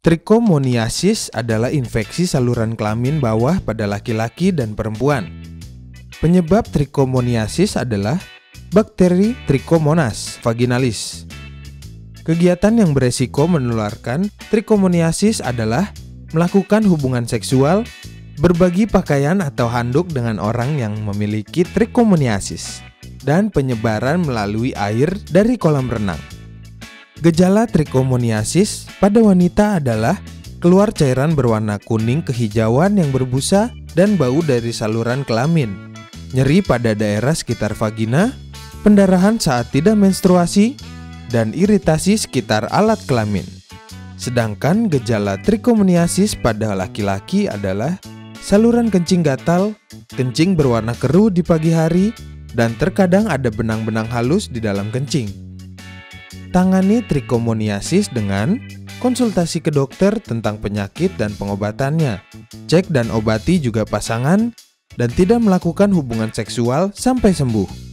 Trichomoniasis adalah infeksi saluran kelamin bawah pada laki-laki dan perempuan. Penyebab trichomoniasis adalah bakteri Trichomonas vaginalis. Kegiatan yang beresiko menularkan trichomoniasis adalah melakukan hubungan seksual, berbagi pakaian atau handuk dengan orang yang memiliki trichomoniasis, dan penyebaran melalui air dari kolam renang. Gejala trichomoniasis pada wanita adalah keluar cairan berwarna kuning kehijauan yang berbusa dan bau dari saluran kelamin, nyeri pada daerah sekitar vagina, pendarahan saat tidak menstruasi, dan iritasi sekitar alat kelamin. Sedangkan gejala trichomoniasis pada laki-laki adalah saluran kencing gatal, kencing berwarna keruh di pagi hari, dan terkadang ada benang-benang halus di dalam kencing. Tangani trichomoniasis dengan konsultasi ke dokter tentang penyakit dan pengobatannya. Cek dan obati juga pasangan dan tidak melakukan hubungan seksual sampai sembuh.